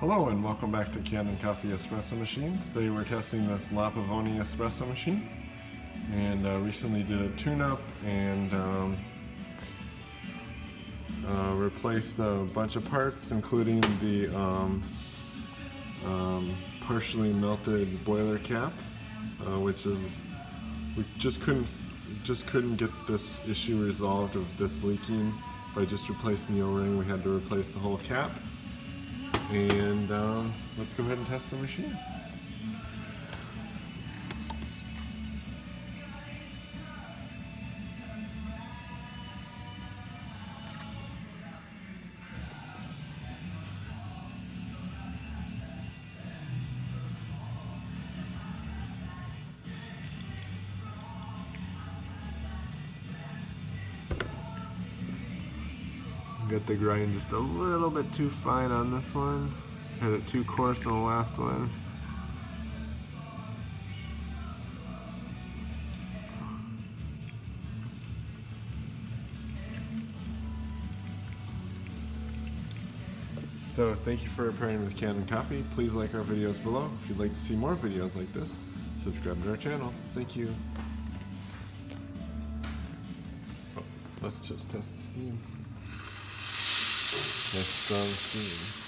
Hello and welcome back to Kanen Coffee Espresso Machines. Today we're testing this La Pavoni espresso machine and uh, recently did a tune-up and um, uh, replaced a bunch of parts including the um, um, partially melted boiler cap uh, which is we just couldn't just couldn't get this issue resolved of this leaking by just replacing the o-ring we had to replace the whole cap and um, let's go ahead and test the machine. Got the grind just a little bit too fine on this one. Had it too coarse on the last one. So thank you for pairing with Kanen Coffee. Please like our videos below. If you'd like to see more videos like this, subscribe to our channel. Thank you. Oh, let's just test the steam. Nice strong steam.